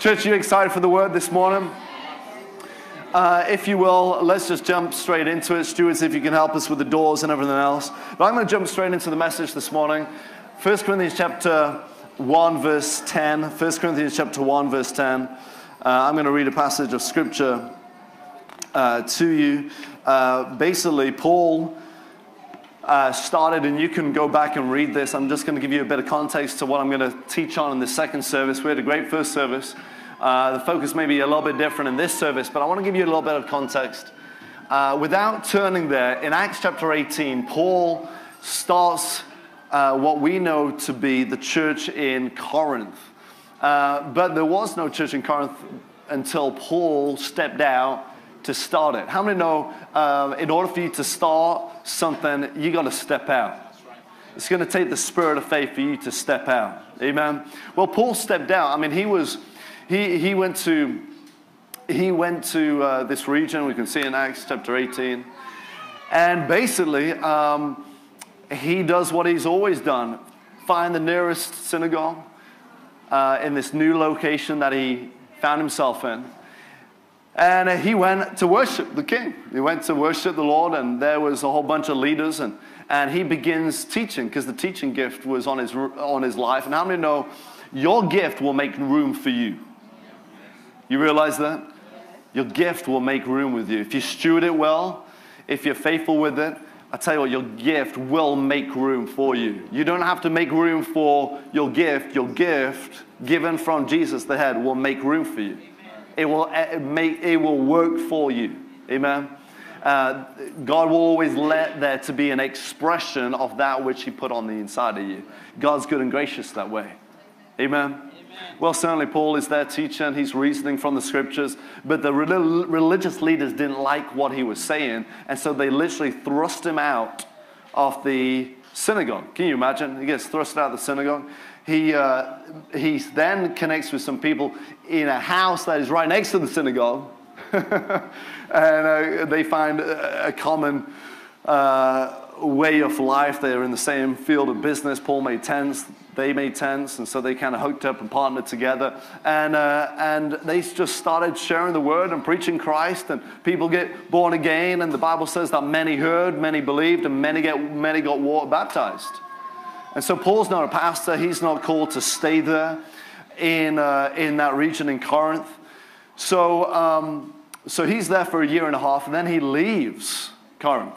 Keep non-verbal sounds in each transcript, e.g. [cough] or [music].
Church, you excited for the word this morning? Uh, if you will, let's just jump straight into it. Stewards, if you can help us with the doors and everything else. But I'm going to jump straight into the message this morning. 1 Corinthians chapter 1, verse 10. 1 Corinthians chapter 1, verse 10. Uh, I'm going to read a passage of scripture uh, to you. Uh, basically, Paul uh, started, and you can go back and read this. I'm just going to give you a bit of context to what I'm going to teach on in the second service. We had a great first service. Uh, the focus may be a little bit different in this service, but I want to give you a little bit of context. Uh, without turning there, in Acts chapter 18, Paul starts uh, what we know to be the church in Corinth. Uh, but there was no church in Corinth until Paul stepped out to start it. How many know uh, in order for you to start something, you got to step out? It's going to take the spirit of faith for you to step out. Amen. Well, Paul stepped out. I mean, he was, he, he went to, he went to uh, this region. We can see in Acts chapter 18. And basically, um, he does what he's always done find the nearest synagogue uh, in this new location that he found himself in. And uh, he went to worship the king. He went to worship the Lord, and there was a whole bunch of leaders, and, and he begins teaching because the teaching gift was on his, on his life. And how many know your gift will make room for you? You realize that? Your gift will make room with you. If you steward it well, if you're faithful with it, I tell you what, your gift will make room for you. You don't have to make room for your gift. Your gift, given from Jesus the head, will make room for you. It will, eh, make, it will work for you. Amen. Uh, God will always let there to be an expression of that which He put on the inside of you. God's good and gracious that way. Amen. Amen. Well, certainly Paul is there teaching, he's reasoning from the scriptures, but the re- religious leaders didn't like what he was saying, and so they literally thrust him out of the synagogue. Can you imagine? He gets thrust out of the synagogue he, uh, he then connects with some people in a house that is right next to the synagogue. [laughs] and uh, they find a, common uh, way of life. They're in the same field of business. Paul made tents, they made tents, and so they kind of hooked up and partnered together. And, uh, and they just started sharing the word and preaching Christ, and people get born again. And the Bible says that many heard, many believed, and many, get, many got water baptized. And so Paul's not a pastor. He's not called to stay there in, uh, in that region in Corinth. So, um, so he's there for a year and a half, and then he leaves Corinth.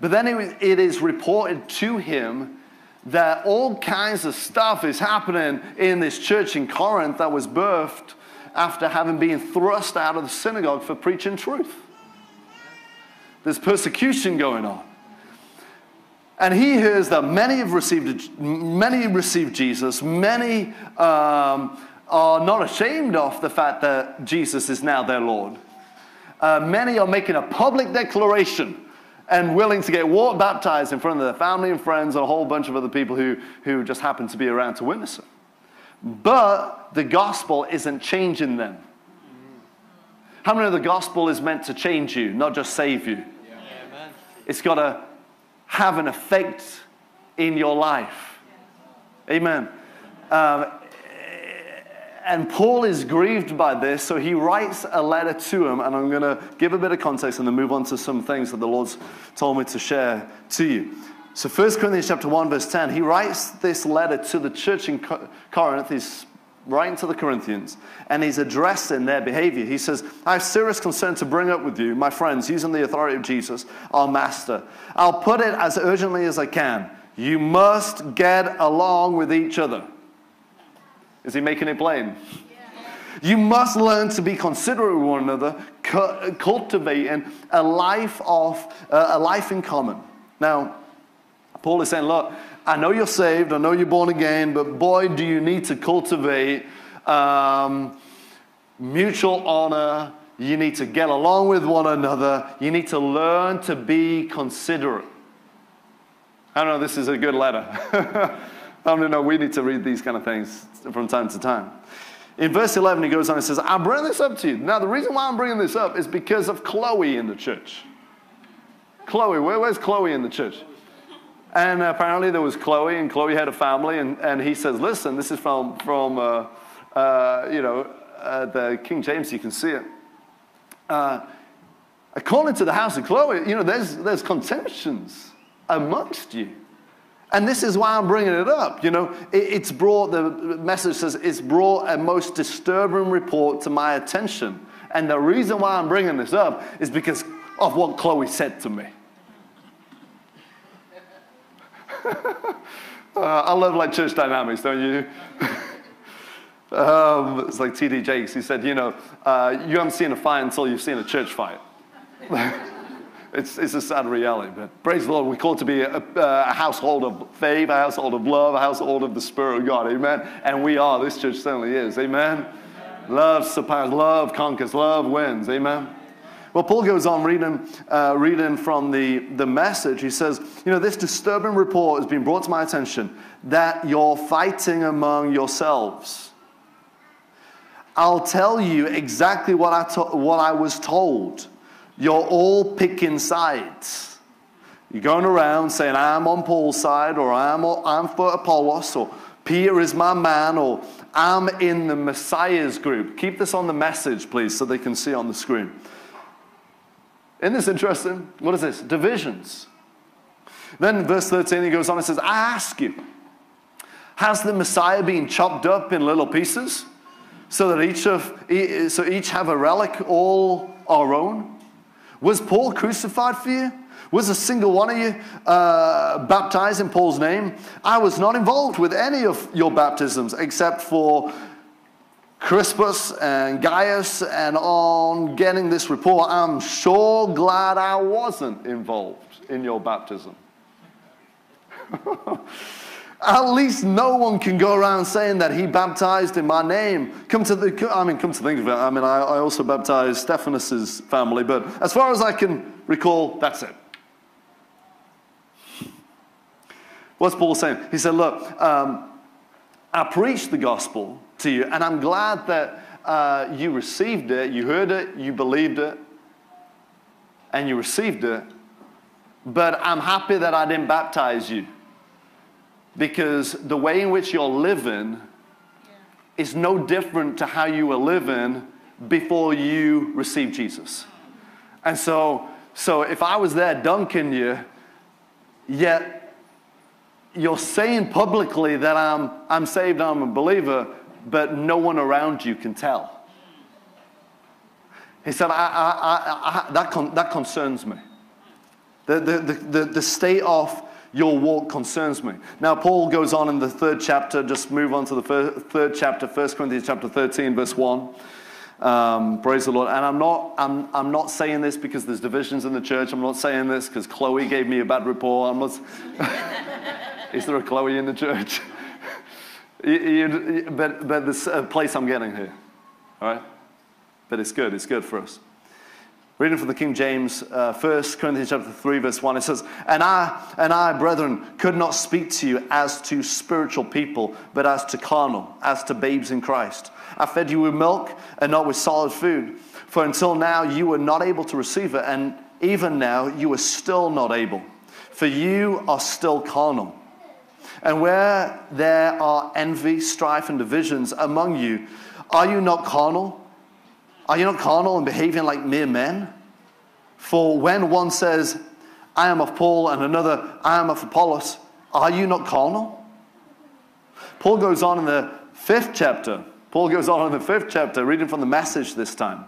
But then it, it is reported to him that all kinds of stuff is happening in this church in Corinth that was birthed after having been thrust out of the synagogue for preaching truth. There's persecution going on. And he hears that many have received, many received Jesus, many um, are not ashamed of the fact that Jesus is now their Lord. Uh, many are making a public declaration and willing to get water baptized in front of their family and friends and a whole bunch of other people who, who just happen to be around to witness it. But the gospel isn't changing them. How many of the gospel is meant to change you, not just save you? Yeah. It's got to have an effect in your life. Amen. Um, and Paul is grieved by this, so he writes a letter to him, and I'm going to give a bit of context and then move on to some things that the Lord's told me to share to you. So 1 Corinthians chapter 1, verse 10, he writes this letter to the church in Corinth. He's writing to the Corinthians, and he's addressing their behavior. He says, I have serious concern to bring up with you, my friends, using the authority of Jesus, our master. I'll put it as urgently as I can. You must get along with each other. Is he making it plain? You must learn to be considerate of one another, cultivating a life of uh, a life in common. Now, Paul is saying, look, I know you're saved, I know you're born again, but boy, do you need to cultivate um, mutual honor. You need to get along with one another. You need to learn to be considerate. I don't know, this is a good letter. [laughs] I don't know, we need to read these kind of things from time to time. In verse 11, he goes on and says, I bring this up to you. Now, the reason why I'm bringing this up is because of Chloe in the church. Chloe, where, where's Chloe in the church? And apparently there was Chloe, and Chloe had a family, and, and he says, Listen, this is from, from uh, uh, you know, uh, the King James, you can see it. Uh, according to the house of Chloe, you know, there's, there's contentions amongst you. And this is why I'm bringing it up. You know, it, it's brought, the message says, it's brought a most disturbing report to my attention. And the reason why I'm bringing this up is because of what Chloe said to me. [laughs] uh, I love like church dynamics, don't you? [laughs] um, it's like T.D. Jakes. He said, you know, uh, you haven't seen a fight until you've seen a church fight. [laughs] It's, it's a sad reality, but praise the Lord, we're called to be a, a, household of faith, a household of love, a household of the Spirit of God. Amen. And we are. This church certainly is. Amen. Amen. Love surpasses, love conquers, love wins. Amen. Well, Paul goes on reading, uh, reading from the, the message. He says, You know, this disturbing report has been brought to my attention that you're fighting among yourselves. I'll tell you exactly what I, to- what I was told. You're all picking sides. You're going around saying, I'm on Paul's side, or I'm, I'm for Apollos, or Peter is my man, or I'm in the Messiah's group. Keep this on the message, please, so they can see on the screen. Isn't this interesting? What is this? Divisions. Then, verse 13, he goes on and says, I ask you, has the Messiah been chopped up in little pieces so that each of so each have a relic all our own? Was Paul crucified for you? Was a single one of you uh, baptized in Paul's name? I was not involved with any of your baptisms except for Crispus and Gaius. And on getting this report, I'm sure glad I wasn't involved in your baptism. [laughs] At least no one can go around saying that he baptized in my name. Come to the, I mean, come to think of it, I mean, I, I also baptized Stephanas's family, but as far as I can recall, that's it. What's Paul saying? He said, Look, um, I preached the gospel to you, and I'm glad that uh, you received it, you heard it, you believed it, and you received it, but I'm happy that I didn't baptize you. Because the way in which you're living is no different to how you were living before you received Jesus. And so, so if I was there dunking you, yet you're saying publicly that I'm, I'm saved, I'm a believer, but no one around you can tell. He said, I, I, I, that, con- that concerns me. The, the, the, the state of your walk concerns me. Now, Paul goes on in the third chapter, just move on to the first, third chapter, 1 Corinthians chapter 13, verse 1. Um, praise the Lord. And I'm not, I'm, I'm not saying this because there's divisions in the church. I'm not saying this because Chloe gave me a bad report. I'm not, [laughs] is there a Chloe in the church? You, you, but, but there's a place I'm getting here. All right? But it's good. It's good for us. Reading from the King James, uh, 1 Corinthians chapter 3, verse 1, it says, and I, and I, brethren, could not speak to you as to spiritual people, but as to carnal, as to babes in Christ. I fed you with milk and not with solid food. For until now you were not able to receive it, and even now you are still not able. For you are still carnal. And where there are envy, strife, and divisions among you, are you not carnal? Are you not carnal and behaving like mere men? For when one says, I am of Paul, and another, I am of Apollos, are you not carnal? Paul goes on in the fifth chapter. Paul goes on in the fifth chapter, reading from the message this time.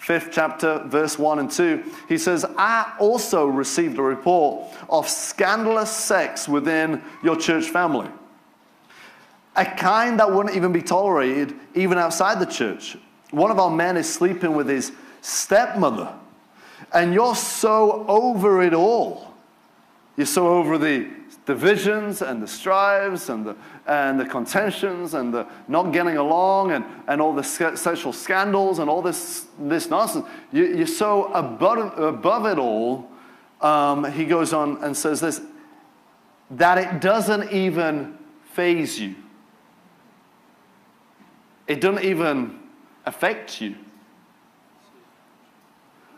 Fifth chapter, verse 1 and 2. He says, I also received a report of scandalous sex within your church family. A kind that wouldn't even be tolerated even outside the church. One of our men is sleeping with his stepmother, and you're so over it all. You're so over the divisions and the strives and the, and the contentions and the not getting along and, and all the social scandals and all this, this nonsense. You, are so above, above it all. Um, he goes on and says this that it doesn't even faze you. It doesn't even affect you.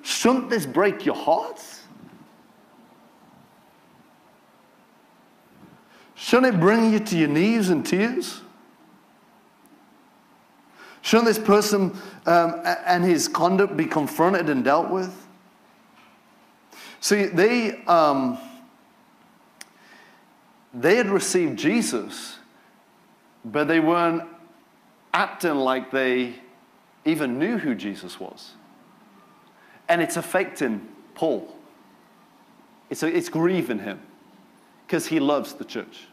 Shouldn't this break your hearts? Shouldn't it bring you to your knees in tears? Shouldn't this person um, and his conduct be confronted and dealt with? See, they, um, they had received Jesus, but they weren't acting like they even knew who Jesus was. And it's affecting Paul. It's, it's grieving him because he loves the church.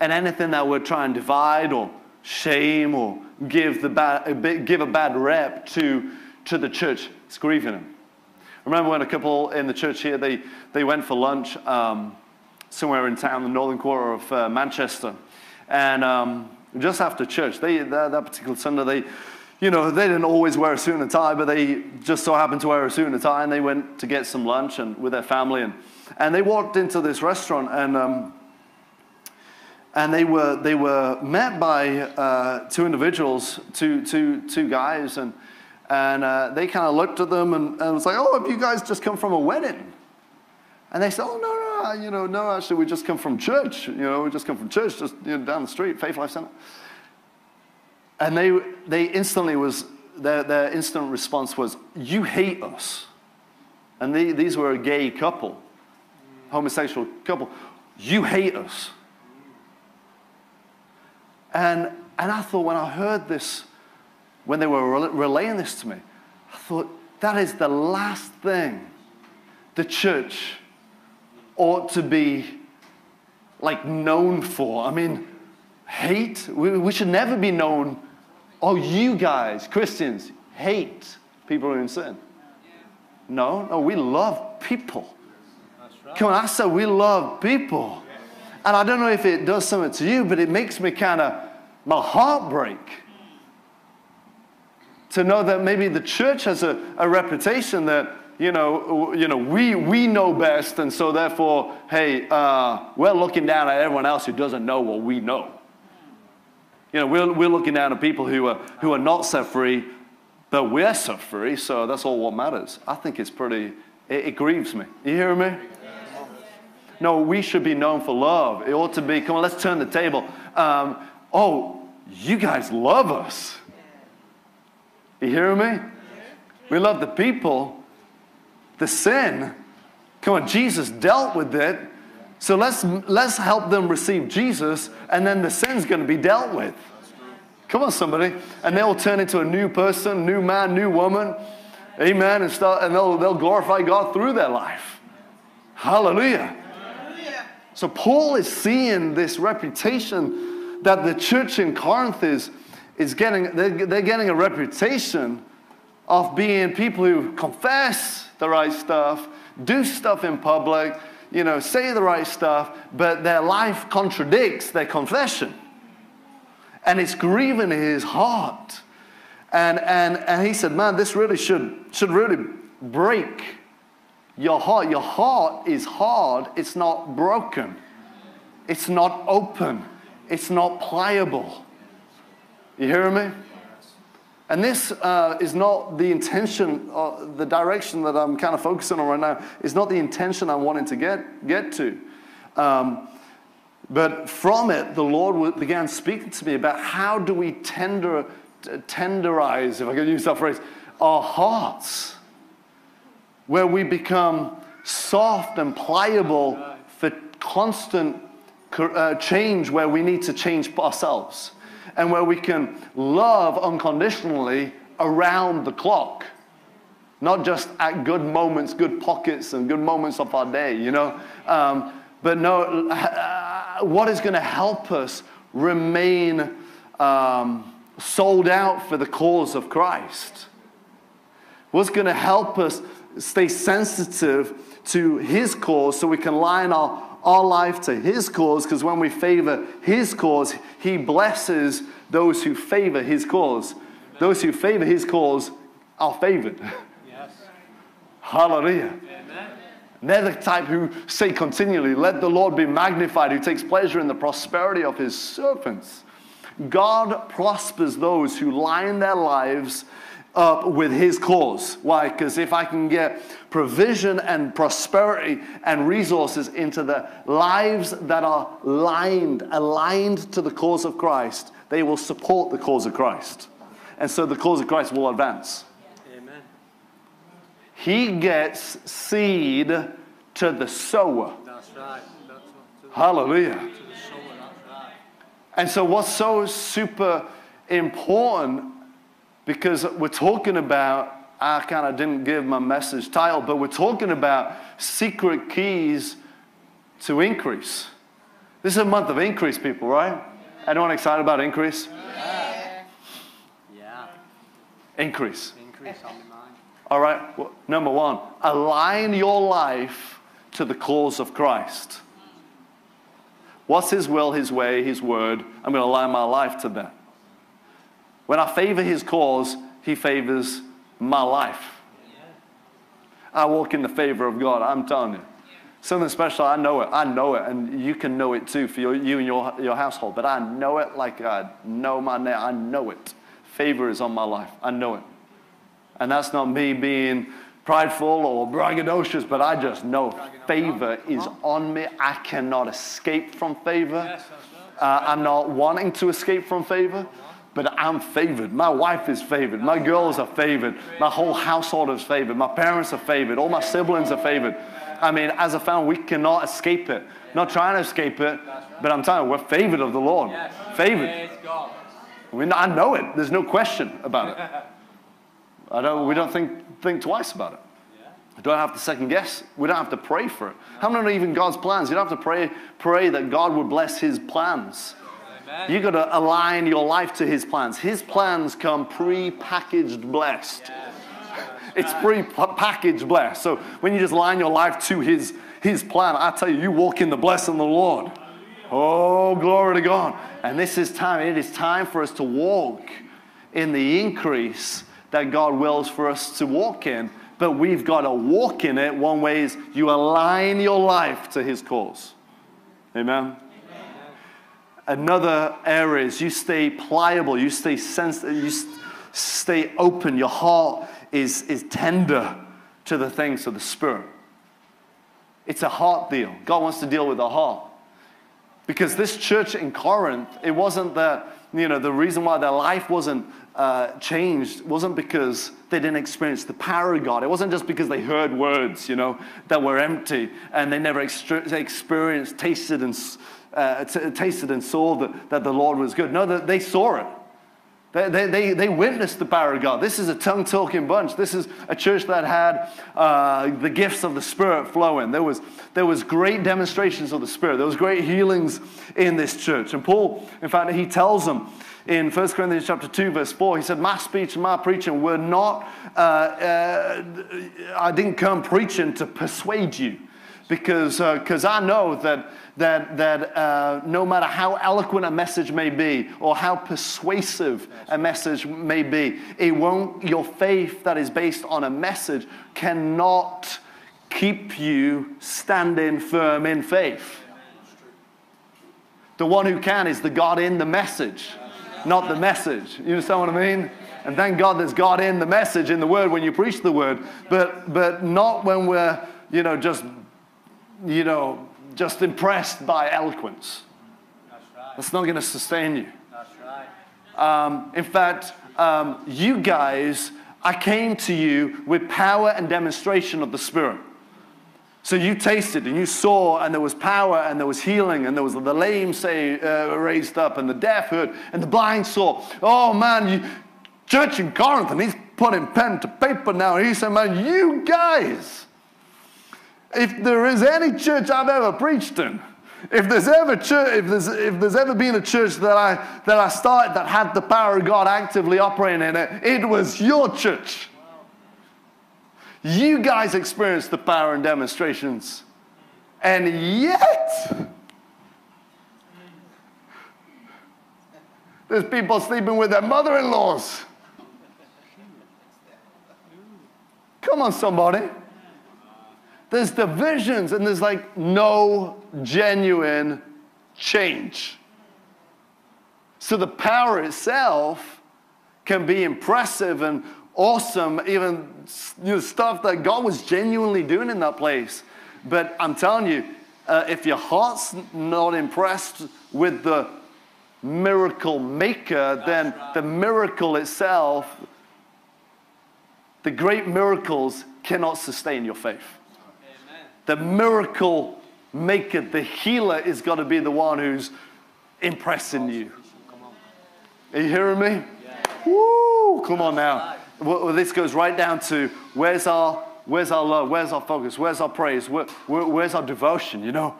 And anything that would try and divide or shame or give, the bad, give a bad rep to, to the church, it's grieving him. remember when a couple in the church here, they, they went for lunch um, somewhere in town, the northern quarter of uh, Manchester. And um, just after church, they, that, that particular Sunday, they, you know, they didn't always wear a suit and a tie, but they just so happened to wear a suit and a tie, and they went to get some lunch and with their family, and, and they walked into this restaurant, and um, and they were they were met by uh, two individuals, two two two guys, and and uh, they kind of looked at them and, and was like, "Oh, have you guys just come from a wedding?" And they said, "Oh no, no, you know, no, actually, we just come from church. You know, we just come from church, just you know, down the street, Faith Life Centre." And they they instantly was their their instant response was, "You hate us." And they, these were a gay couple, homosexual couple. You hate us. And, and I thought when I heard this, when they were relaying this to me, I thought that is the last thing the church ought to be like known for. I mean, hate. We, we should never be known, oh, you guys, Christians, hate people who are in sin. No, no, we love people. Come on, I said we love people. And I don't know if it does something to you, but it makes me kind of, my heart break. To know that maybe the church has a, a reputation that, you know, you know we, we know best, and so therefore, hey, uh, we're looking down at everyone else who doesn't know what we know. You know, we're, we're looking down at people who are, who are not set free, but we're set free, so that's all what matters. I think it's pretty, it, it grieves me. You hear me? No, we should be known for love. It ought to be, come on, let's turn the table. Um, oh, you guys love us. You hear me? We love the people. The sin, come on, Jesus dealt with it. So let's, let's help them receive Jesus, and then the sin's going to be dealt with. Come on, somebody. And they'll turn into a new person, new man, new woman. Amen. And, start, and they'll, they'll glorify God through their life. Hallelujah. So Paul is seeing this reputation that the church in Corinth is, is getting, they're, they're getting a reputation of being people who confess the right stuff, do stuff in public, you know, say the right stuff, but their life contradicts their confession. And it's grieving his heart. And, and, and he said, man, this really should, should really break your heart, your heart is hard, it's not broken, it's not open, it's not pliable. You hear me? And this uh, is not the intention, uh, the direction that I'm kind of focusing on right now, is not the intention I'm wanting to get, get to. Um, but from it, the Lord began speaking to me about how do we tender, tenderize, if I can use that phrase, our hearts where we become soft and pliable for constant uh, change where we need to change ourselves and where we can love unconditionally around the clock not just at good moments good pockets and good moments of our day you know? Um, but no uh, what is going to help us remain um, sold out for the cause of christ? What's going to help us stay sensitive to His cause so we can line our, our life to His cause because when we favor His cause, He blesses those who favor His cause. Those who favor His cause are favored. Yes. Hallelujah. Amen. They're the type who say continually, Let the Lord be magnified, who takes pleasure in the prosperity of His servants. God prospers those who line their lives up with his cause. Why? Because if I can get provision and prosperity and resources into the lives that are lined, aligned to the cause of Christ, they will support the cause of Christ. and so the cause of Christ will advance. Amen. He gets seed to the sower. That's right. That's the, Hallelujah. sower. Right. And so, what's so super important, because we're talking about, I kind of didn't give my message title, but we're talking about secret keys to increase. This is a month of increase, people, right? Anyone excited about increase? Yeah. Increase. Increase on the mind. All right, well, number one, align your life to the cause of Christ. What's His will, His way, His word? I'm going to align my life to that. When I favor His cause, He favors my life. I walk in the favor of God, I'm telling you. Something special, I know it. I know it, and you can know it too for your, you and your, your household. But I know it like I know my name. I know it. Favor is on my life. I know it. And that's not me being prideful or braggadocious, but I just know favor is on me. I cannot escape from favor. Yes, that's right. Uh, I'm not wanting to escape from favor, but I'm favored. My wife is favored. My girls are favored. My whole household is favored. My parents are favored. All my siblings are favored. I mean, as a family, we cannot escape it. Not trying to escape it, but I'm telling you, we're favored of the Lord. Favored. Praise I, know it. There's no question about it. I don't, we don't think, think twice about it. We don't have to second guess. We don't have to pray for it. How many are even God's plans? You don't have to pray, pray that God would bless His plans. You got to align your life to His plans. His plans come pre-packaged blessed. It's pre-packaged blessed. So when you just line your life to His His plan, I tell you, you walk in the blessing of the Lord. Oh, glory to God! And this is time. It is time for us to walk in the increase that God wills for us to walk in. But we've got to walk in it. One way is you align your life to His cause. Amen. Another area is you stay pliable, you stay sensitive, you stay open. Your heart is, is tender to the things of the Spirit. It's a heart deal. God wants to deal with the heart. Because this church in Corinth, it wasn't that, you know, the reason why their life wasn't uh, changed wasn't because they didn't experience the power of God. It wasn't just because they heard words, you know, that were empty and they never extra- experienced, tasted, and, uh, t- tasted and saw that, that the Lord was good. No, that they saw it. They, they, they, they witnessed the power of God. This is a tongue talking bunch. This is a church that had uh, the gifts of the Spirit flowing. There was, there was great demonstrations of the Spirit. There was great healings in this church. And Paul, in fact, he tells them in 1 Corinthians chapter 2, verse 4, he said, My speech and my preaching were not, uh, uh, I didn't come preaching to persuade you because because I know that that that uh, no matter how eloquent a message may be or how persuasive a message may be, it won't. Your faith that is based on a message cannot keep you standing firm in faith. The one who can is the God in the message, not the message. You understand what I mean? And thank God there's God in the message, in the word when you preach the word, but but not when we're you know just you know, just impressed by eloquence. That's right. That's not going to sustain you. Right. Um, in fact, um, you guys, I came to you with power and demonstration of the Spirit. So you tasted and you saw, and there was power, and there was healing, and there was the lame say uh, raised up, and the deaf heard, and the blind saw. Oh man, you, church in Corinth, and he's putting pen to paper now. He said, man, you guys if there is any church I've ever preached in, if there's ever church, if there's if there's ever been a church that I that I started that had the power of God actively operating in it, it was your church. You guys experienced the power and demonstrations, and yet there's people sleeping with their mother-in-laws. Come on, somebody. There's divisions and there's like no genuine change. So the power itself can be impressive and awesome, even you know, stuff that God was genuinely doing in that place. But I'm telling you, uh, if your heart's not impressed with the miracle maker, then right. the miracle itself, the great miracles cannot sustain your faith. The miracle maker, the healer, is got to be the one who's impressing you. Are you hearing me? Woo! Come on now. Well, this goes right down to where's our where's our love? Where's our focus? Where's our praise? Where, where- where's our devotion? You know.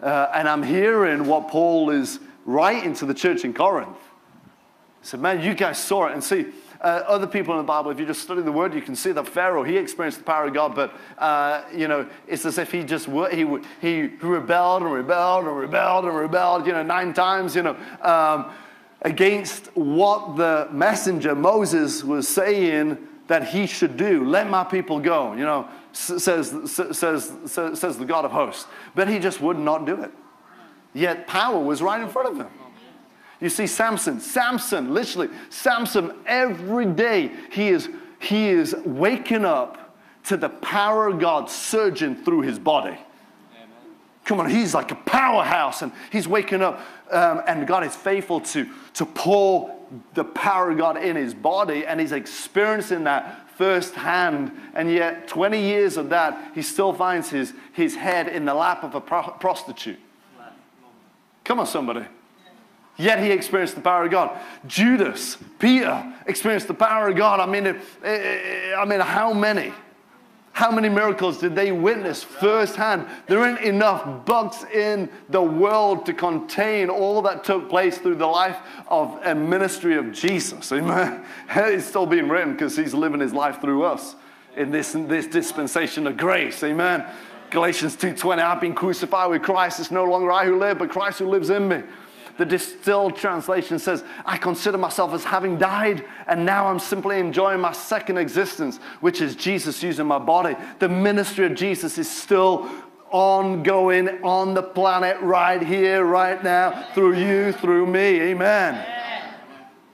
Uh, and I'm hearing what Paul is writing to the church in Corinth. He said, "Man, you guys saw it, and see." Uh, other people in the Bible, if you just study the Word, you can see that Pharaoh he experienced the power of God, but uh, you know it's as if he just he he rebelled and rebelled and rebelled and rebelled, you know, nine times, you know, um, against what the messenger Moses was saying that he should do. Let my people go, you know, says says says, says the God of hosts, but he just would not do it. Yet power was right in front of him. You see Samson, Samson, literally, Samson, every day he is, he is waking up to the power of God surging through his body. Come on, he's like a powerhouse and he's waking up um, and God is faithful to, to pour the power of God in his body and he's experiencing that firsthand. And yet, 20 years of that, he still finds his, his head in the lap of a pro- prostitute. Come on, somebody. Yet he experienced the power of God. Judas, Peter experienced the power of God. I mean, I mean, how many? How many miracles did they witness firsthand? There aren't enough books in the world to contain all that took place through the life of and ministry of Jesus. Amen. [laughs] It's still being written because he's living his life through us in this, in this dispensation of grace. Amen. Galatians 2:20, I've been crucified with Christ. It's no longer I who live, but Christ who lives in me. The distilled translation says, I consider myself as having died, and now I'm simply enjoying my second existence, which is Jesus using my body. The ministry of Jesus is still ongoing on the planet right here, right now, through you, through me. Amen.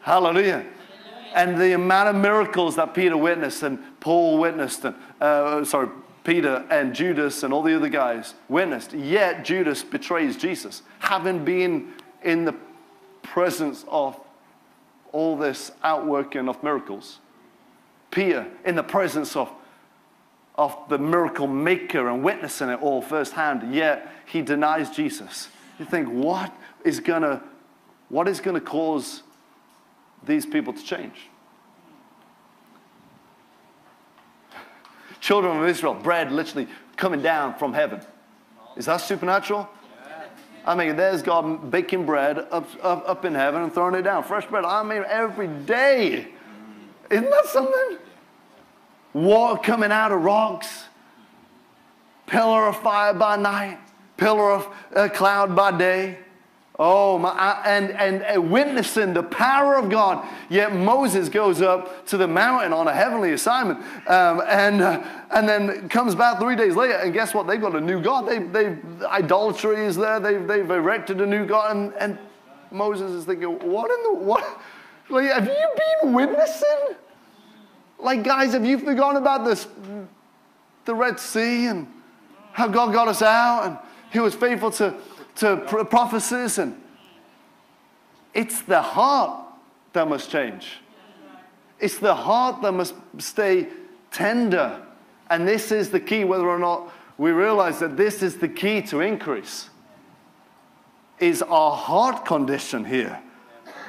Hallelujah. And the amount of miracles that Peter witnessed and Paul witnessed, and uh, sorry, Peter and Judas and all the other guys witnessed, yet Judas betrays Jesus, having been in the presence of all this outworking of miracles. Peter in the presence of, of the miracle maker and witnessing it all firsthand, yet he denies Jesus. You think, what is gonna, what is gonna cause these people to change? Children of Israel, bread literally coming down from heaven. Is that supernatural? I mean, there's God baking bread up, up, up in heaven and throwing it down. Fresh bread. I mean, every day. Isn't that something? Water coming out of rocks. Pillar of fire by night. Pillar of uh, cloud by day. Oh, my, and, and, and witnessing the power of God. Yet Moses goes up to the mountain on a heavenly assignment um, and, uh, and then comes back three days later. And guess what? They've got a new God. They, they, idolatry is there. They've, they've erected a new God. And, and Moses is thinking, what in the, what? Like, have you been witnessing? Like, guys, have you forgotten about this, the Red Sea and how God got us out and He was faithful to, to pro- prophecies? And it's the heart that must change. It's the heart that must stay tender. And this is the key, whether or not we realize that this is the key to increase, is our heart condition here.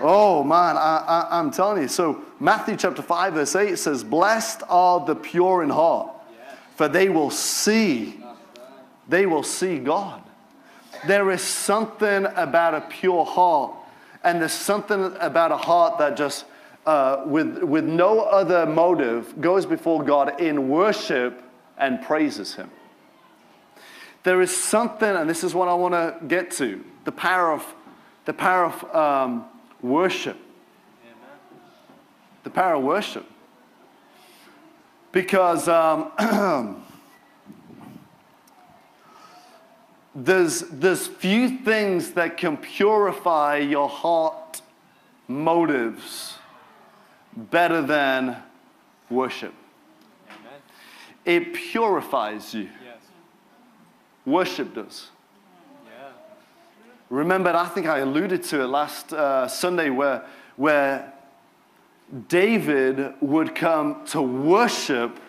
Oh man, I, I'm telling you. So, Matthew chapter 5, verse 8 says, Blessed are the pure in heart, for they will see, they will see God. There is something about a pure heart, and there's something about a heart that just, uh, with, with no other motive, goes before God in worship and praises Him. There is something, and this is what I want to get to the power of, the power of um, worship. The power of worship. Because um, [clears throat] [coughs] there's, there's few things that can purify your heart motives better than worship. Amen. It purifies you. Yes. Worship does. Yeah. Remember, I think I alluded to it last uh, Sunday where, where David would come to worship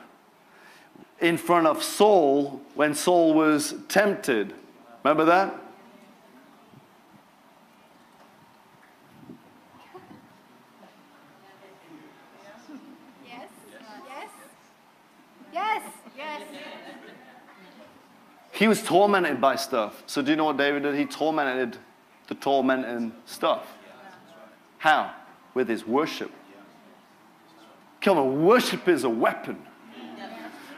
in front of Saul when Saul was tempted. Remember that? Yes. Yes. Yes. Yes. He was tormented by stuff. So, do you know what David did? He tormented the tormenting stuff. How? With his worship. Come on, worship is a weapon.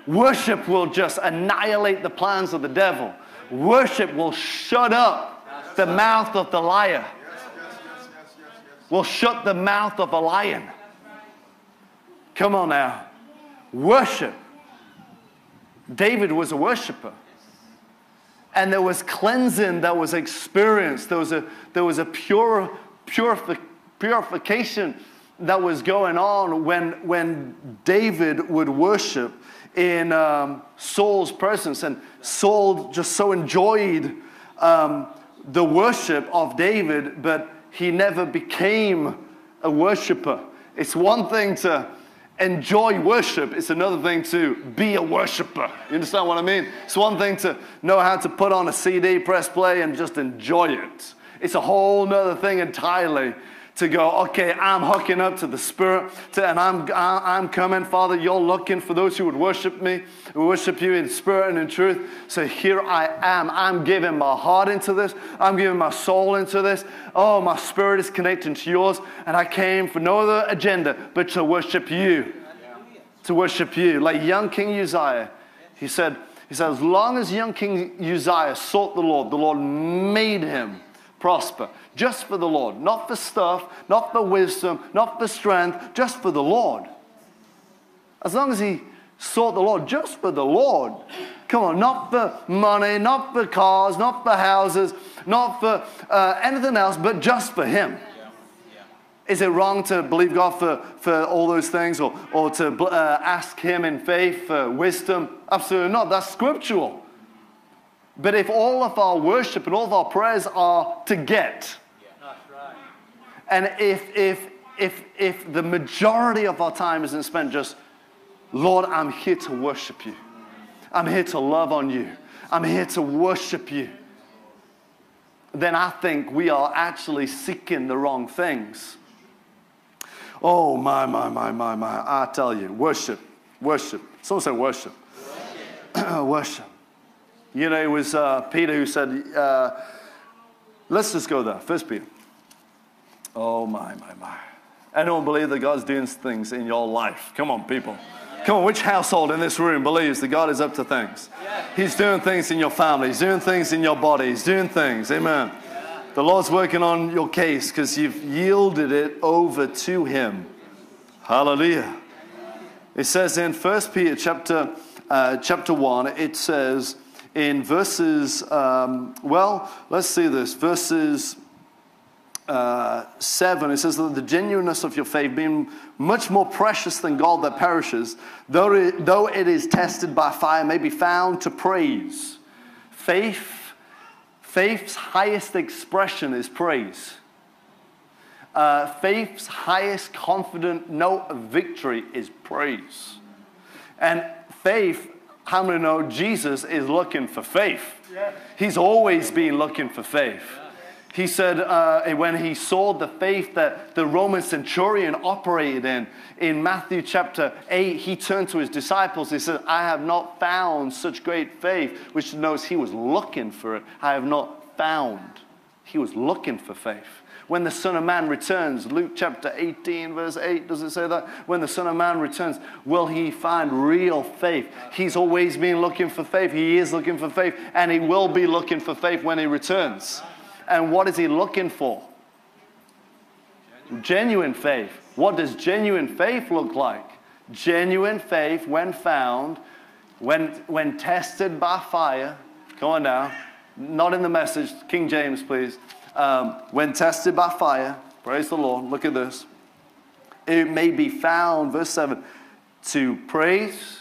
Worship will just annihilate the plans of the devil. Worship will shut up the mouth of the liar, will shut the mouth of a lion. Come on now. Worship. David was a worshiper. And there was cleansing that was experienced. There was a, there was a pure, purifi- purification that was going on when, when David would worship in um, Saul's presence. And Saul just so enjoyed um, the worship of David, but he never became a worshiper. It's one thing to enjoy worship, it's another thing to be a worshiper. You understand what I mean? It's one thing to know how to put on a CD, press play, and just enjoy it. It's a whole nother thing entirely to go, okay, I'm hooking up to the Spirit, to, and I'm, I'm coming, Father, you're looking for those who would worship me, who worship you in spirit and in truth. So here I am. I'm giving my heart into this. I'm giving my soul into this. Oh, my spirit is connecting to yours, and I came for no other agenda but to worship you. To worship you. Like young King Uzziah, he said, he said, as long as young King Uzziah sought the Lord, the Lord made him prosper just for the Lord, not for stuff, not for wisdom, not for strength, just for the Lord. As long as he sought the Lord, just for the Lord. Come on, not for money, not for cars, not for houses, not for uh, anything else, but just for Him. Is it wrong to believe God for, for all those things or, or to uh, ask Him in faith for wisdom? Absolutely not. That's scriptural. But if all of our worship and all of our prayers are to get, and if, if, if, if the majority of our time isn't spent just, Lord, I'm here to worship you, I'm here to love on you, I'm here to worship you, then I think we are actually seeking the wrong things. Oh, my, my, my, my, my. I tell you, worship, worship. Someone say worship. Worship. [clears throat] worship. You know, it was uh, Peter who said, uh, let's just go there. First Peter. Oh, my, my, my. Anyone believe that God's doing things in your life? Come on, people. Come on, which household in this room believes that God is up to things? He's doing things in your family, He's doing things in your body, He's doing things. Amen. The Lord's working on your case because you've yielded it over to Him. Hallelujah. It says in 1 Peter chapter, uh, chapter 1, it says in verses, um, well, let's see this, verses uh, 7, it says that the genuineness of your faith, being much more precious than gold that perishes, though it, though it is tested by fire, may be found to praise. Faith, faith's highest expression is praise. Uh, faith's highest confident note of victory is praise. And faith, how many know Jesus is looking for faith? Yeah. He's always been looking for faith. He said uh, when he saw the faith that the Roman centurion operated in, in Matthew chapter 8, he turned to his disciples. He said, I have not found such great faith, which knows he was looking for it. I have not found. He was looking for faith. When the Son of Man returns, Luke chapter 18, verse 8, does it say that? When the Son of Man returns, will he find real faith? He's always been looking for faith. He is looking for faith, and he will be looking for faith when he returns. And what is he looking for? Genuine faith. What does genuine faith look like? Genuine faith, when found, when, when tested by fire, come on now, not in the message, King James, please. Um, when tested by fire, praise the Lord, look at this. It may be found, verse 7, to praise,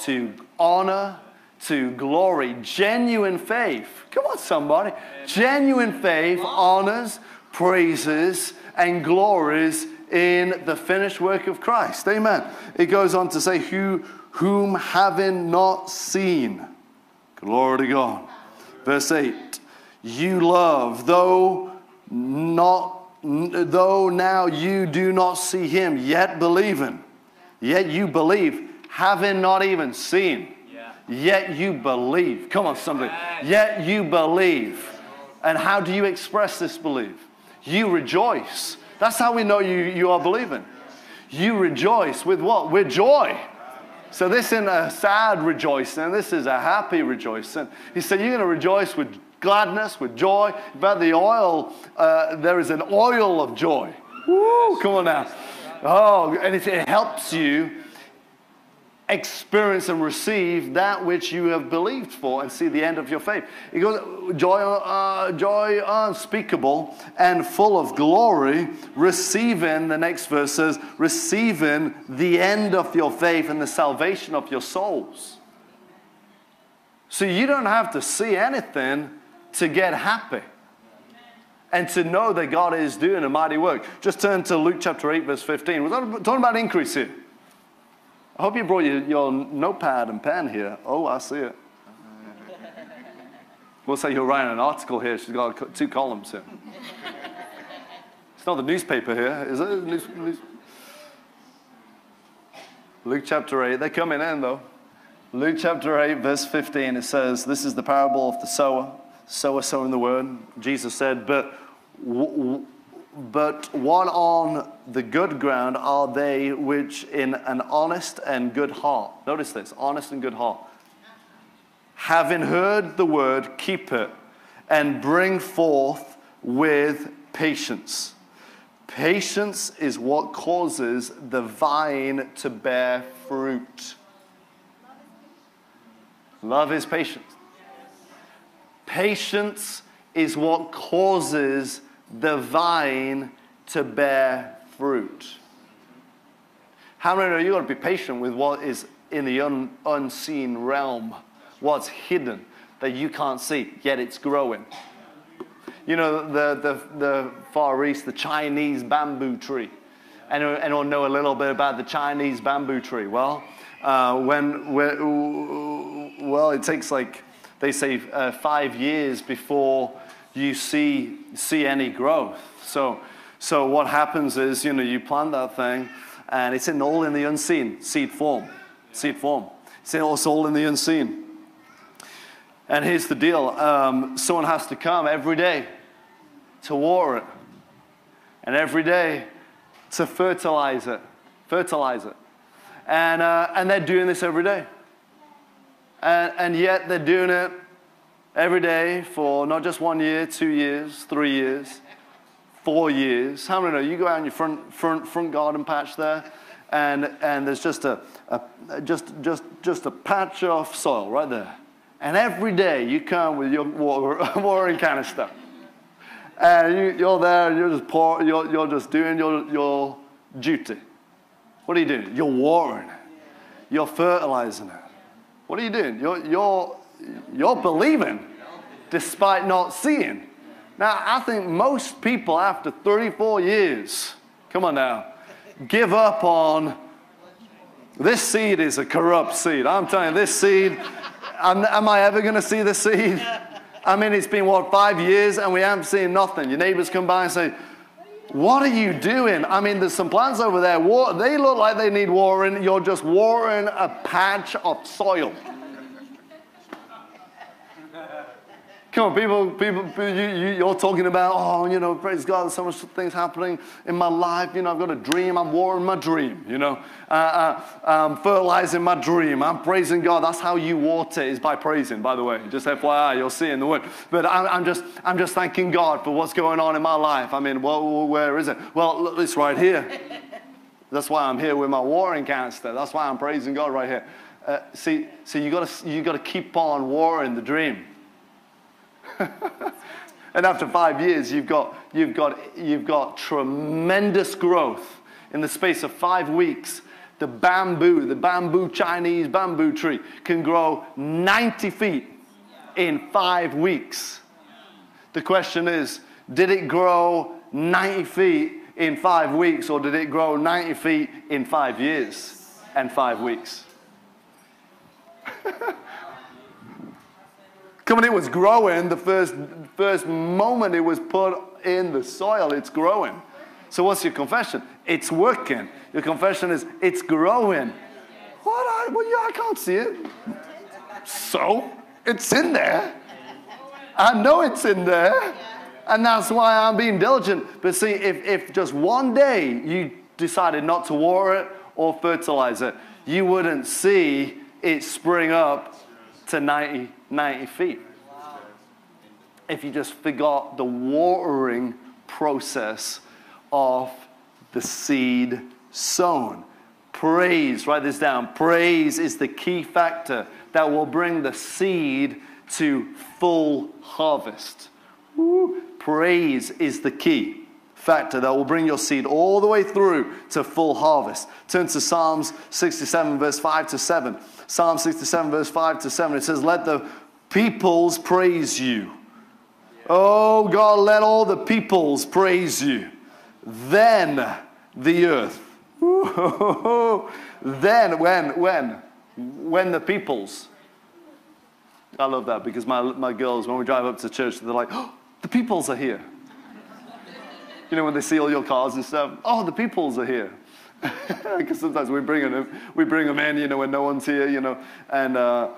to honor, to glory. Genuine faith. Come on, somebody. Genuine faith honors, praises, and glories in the finished work of Christ. Amen. It goes on to say, Who, whom having not seen. Glory to God. Verse 8. You love, though not though now you do not see him, yet believing. Yet you believe, having not even seen. Yet you believe. Come on, somebody. Yet you believe. And how do you express this belief? You rejoice. That's how we know you, you are believing. You rejoice with what? With joy. So this isn't a sad rejoicing. This is a happy rejoicing. He said, You're going to rejoice with gladness, with joy. About the oil, uh, there is an oil of joy. Woo, come on now. Oh, and it, it helps you experience and receive that which you have believed for and see the end of your faith. It goes, joy, uh, joy unspeakable and full of glory, receiving, the next verse says, receiving the end of your faith and the salvation of your souls. So you don't have to see anything to get happy and to know that God is doing a mighty work. Just turn to Luke chapter 8, verse 15. We're talking about increase here. I hope you brought your, your notepad and pen here. Oh, I see it. We'll say you're writing an article here. She's got two columns here. It's not the newspaper here, is it? Luke chapter 8. They're coming in, though. Luke chapter 8, verse 15, it says, This is the parable of the sower. Sower sowing the word. Jesus said, But but what on the good ground are they which in an honest and good heart, notice this, honest and good heart, having heard the word, keep it and bring forth with patience. Patience is what causes the vine to bear fruit. Love is patience. Patience is what causes the vine to bear fruit. How many of you got to be patient with what is in the un, unseen realm, what's hidden that you can't see, yet it's growing? You know, the, the, the Far East, the Chinese bamboo tree. Anyone, anyone know a little bit about the Chinese bamboo tree? Well, uh, when, when, well, it takes like, they say, uh, five years before you see, see any growth. So, so what happens is, you know, you plant that thing and it's in all in the unseen, seed form, seed form. It's all in the unseen. And here's the deal. Um, someone has to come every day to water it. And every day to fertilize it, fertilize it. And, uh, and they're doing this every day. And, and yet they're doing it every day for not just one year, two years, three years, four years. How many know? You go out in your front, front, front garden patch there, and, and there's just a, a, just, just, just a patch of soil right there. And every day you come with your water, [laughs] watering canister. And you, are there and you're just, pour, you're, you're just doing your, your duty. What are you doing? You're watering it. You're fertilizing it. What are you doing? You're, you're you're believing despite not seeing. Now, I think most people after 34 years, come on now, give up on this seed is a corrupt seed. I'm telling you, this seed, am, am I ever going to see this seed? I mean, it's been, what, five years and we haven't seen nothing. Your neighbors come by and say, What are you doing? I mean, there's some plants over there. They look like they need watering. You're just watering a patch of soil. Come on, people, people, you, you, are talking about, oh, you know, praise God, there's so much things happening in my life. You know, I've got a dream. I'm watering my dream, you know, uh, uh, I'm fertilizing my dream. I'm praising God. That's how you water is by praising, by the way. Just FYI, you'll see in the word. But I'm, I'm, just, I'm just thanking God for what's going on in my life. I mean, well, where is it? Well, it's right here. [laughs] That's why I'm here with my watering canister. That's why I'm praising God right here. Uh, see, see, you got to you got to keep on watering the dream. [laughs] and after five years, you've got, you've, got, you've got tremendous growth in the space of five weeks. the bamboo, the bamboo Chinese bamboo tree, can grow 90 feet in five weeks. The question is did it grow 90 feet in five weeks, or did it grow 90 feet in five years and five weeks? [laughs] Come it was growing the first, first moment it was put in the soil, it's growing. So, what's your confession? It's working. Your confession is, it's growing. What? I, well, yeah, I can't see it. So, it's in there. I know it's in there. And that's why I'm being diligent. But see, if, if just one day you decided not to water it or fertilize it, you wouldn't see it spring up to 90, 90 feet. If you just forgot the watering process of the seed sown. Praise, write this down. Praise is the key factor that will bring the seed to full harvest. Woo. Praise is the key factor that will bring your seed all the way through to full harvest. Turn to Psalms 67, verse 5 to 7. Psalm 67, verse 5 to 7. It says, Let the peoples praise you. Oh God, let all the peoples praise you. Then the earth. [laughs] then, when, when? When the peoples. I love that because my, my girls, when we drive up to church, they're like, oh, the peoples are here. You know, when they see all your cars and stuff, oh, the peoples are here. [laughs] Because sometimes we bring them, we bring them in, you know, when no one's here, you know, and uh,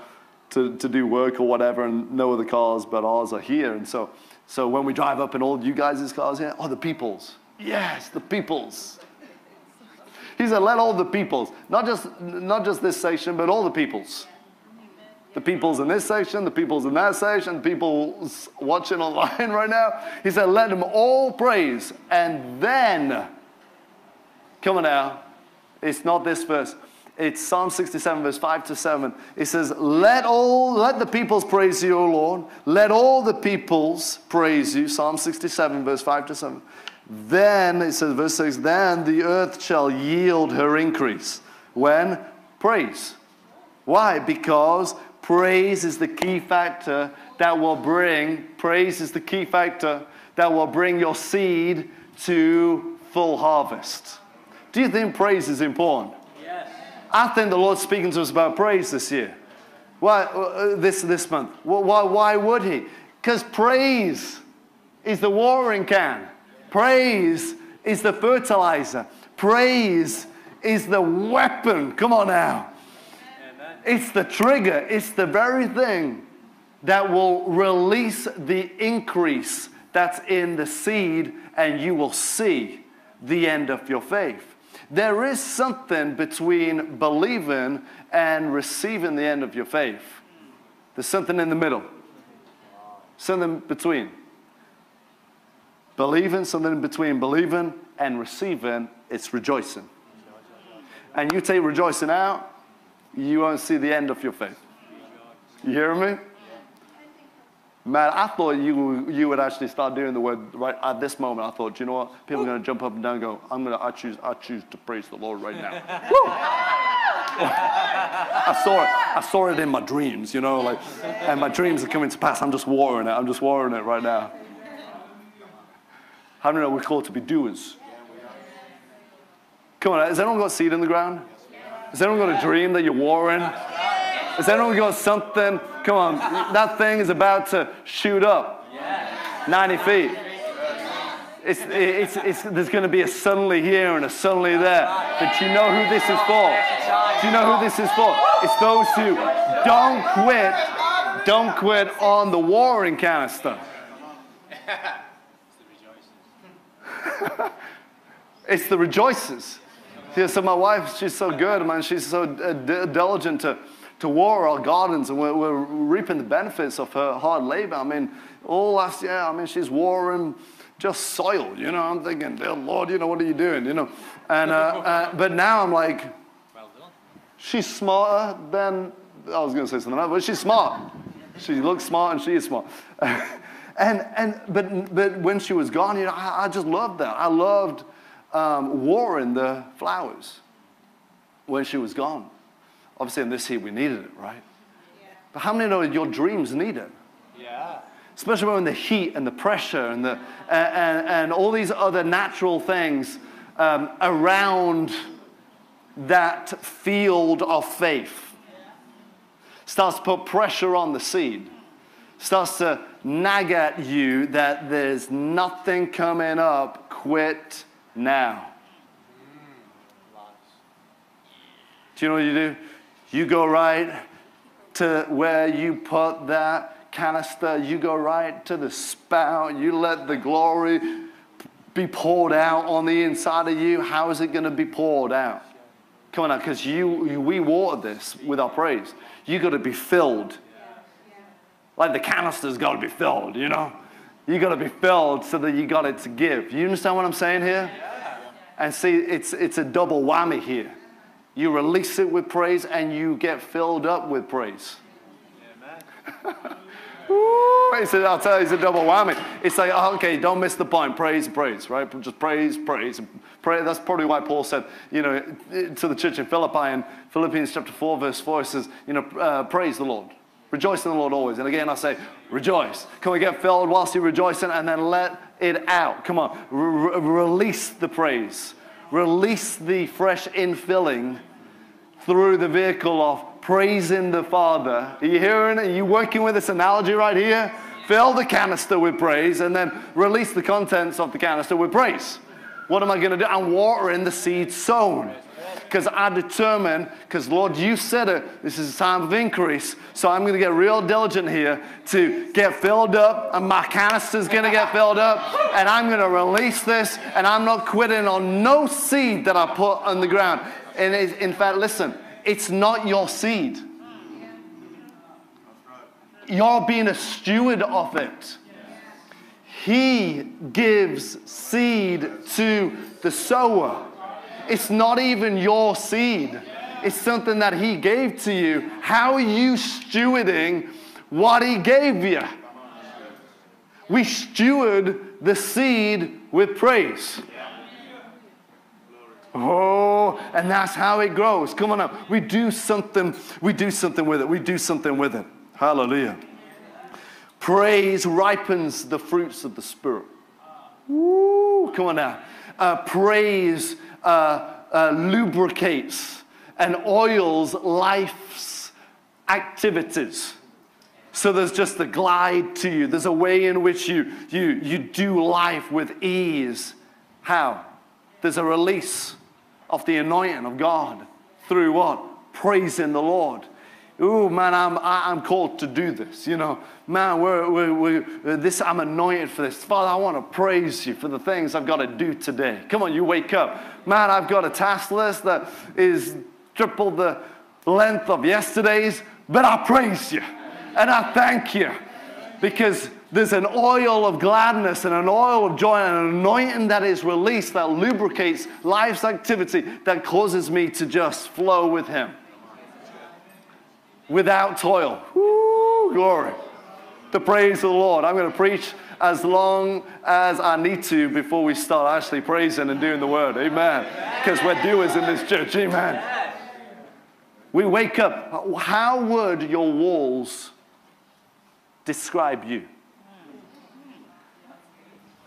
to, to do work or whatever, and no other cars but ours are here. And so, so when we drive up in all you guys' cars here, oh, the peoples. Yes, the peoples. He said, let all the peoples, not just, not just this section, but all the peoples. The peoples in this section, the peoples in that section, peoples watching online [laughs] right now. He said, let them all praise. And then, come on now, it's not this verse. It's Psalm 67, verse 5 to 7. It says, Let all, let the peoples praise you, O Lord. Let all the peoples praise you. Psalm 67, verse 5 to 7. Then, it says, verse 6, then the earth shall yield her increase. When? Praise. Why? Because praise is the key factor that will bring, praise is the key factor that will bring your seed to full harvest. Do you think praise is important? Yes. I think the Lord's speaking to us about praise this year. Why, uh, this, this month? Why, why would He? Because praise is the watering can. Praise is the fertilizer. Praise is the weapon. Come on now. It's the trigger. It's the very thing that will release the increase that's in the seed, and you will see the end of your faith. There is something between believing and receiving the end of your faith. There's something in the middle, something between. Believing, something in between believing and receiving, it's rejoicing. And you take rejoicing out, you won't see the end of your faith. You hear me? Man, I thought you, you would actually start doing the word right at this moment. I thought, you know what? People are going to jump up and down and go, I'm going to, I choose, I choose to praise the Lord right now. [laughs] I saw it. I saw it in my dreams, you know, like, and my dreams are coming to pass. I'm just watering it. I'm just watering it right now. How do you know we're called to be doers? Come on, has anyone got seed in the ground? Has anyone got a dream that you're warring? Has anyone got something? Come on, that thing is about to shoot up 90 feet. It's, it's, it's, there's going to be a suddenly here and a suddenly there. But you know who this is for? Do you know who this is for? It's those who don't quit, don't quit on the warring kind of stuff. it's the rejoices. Yeah, so my wife, she's so good, man. She's so uh, diligent to, to water our gardens, and we're, we're reaping the benefits of her hard labor. I mean, all last year, I mean, she's watering just soil. You know, I'm thinking, dear Lord, you know, what are you doing? You know, and uh, uh, but now I'm like, she's smarter than I was going to say something else, but she's smart. She looks smart and she is smart. [laughs] and and but but when she was gone, you know, I, I just loved that. I loved um, watering the flowers. when she was gone. Obviously, in this heat, we needed it, right? But how many know your dreams need it? Yeah. especially when the heat and the pressure and, the, and, and all these other natural things um, around that field of faith starts to put pressure on the seed, starts to nag at you that there's nothing coming up, quit now. Do you know what you do? You go right to where you put that canister, you go right to the spout, you let the glory be poured out on the inside of you. How is it going to be poured out? Come on now, because you, you, we water this with our praise. You got to be filled. Like the canister's got to be filled, you know? You got to be filled so that you got it to give. You understand what I'm saying here? And see, it's, it's a double whammy here. You release it with praise and you get filled up with praise. [laughs] Ooh, it's a, I'll tell you, it's a double whammy. It's like, oh, okay, don't miss the point. Praise, praise, right? Just praise, praise, pray. That's probably why Paul said, you know, to the church in Philippi in Philippians chapter 4, verse 4, it says, you know, uh, praise the Lord. Rejoice in the Lord always. And again, I say, rejoice. Can we get filled whilst you're rejoicing and then let it out? Come on, re- release the praise. Release the fresh infilling through the vehicle of praising the Father. Are you hearing it? Are you working with this analogy right here? Fill the canister with praise and then release the contents of the canister with praise. What am I going to do? I'm watering the seed sown. Because I determine, because Lord, you said it, this is a time of increase. So I'm going to get real diligent here to get filled up, and my canister's going to get filled up, and I'm going to release this, and I'm not quitting on no seed that I put on the ground. And it, in fact, listen, it's not your seed. You're being a steward of it. He gives seed to the sower. It's not even your seed. It's something that he gave to you. How are you stewarding what he gave you? We steward the seed with praise. Oh, and that's how it grows. Come on up. We do something, we do something with it. We do something with it. Hallelujah. Praise ripens the fruits of the Spirit. Woo, come on now. Uh, praise uh, uh, lubricates and oils life's activities. So there's just a glide to you. There's a way in which you, you, you do life with ease. How? There's a release of the anointing of God through what? Praising the Lord. Ooh, man, I'm, I'm called to do this. You know, man, we're, we're, we're, this, I'm anointed for this. Father, I want to praise you for the things I've got to do today. Come on, you wake up. Man, I've got a task list that is triple the length of yesterday's, but I praise you and I thank you because there's an oil of gladness and an oil of joy and an anointing that is released that lubricates life's activity that causes me to just flow with Him without toil. Woo, glory. The praise of the Lord. I'm going to preach as long as I need to before we start actually praising and doing the word. Amen. Because we're doers in this church. Amen. We wake up. How would your walls describe you?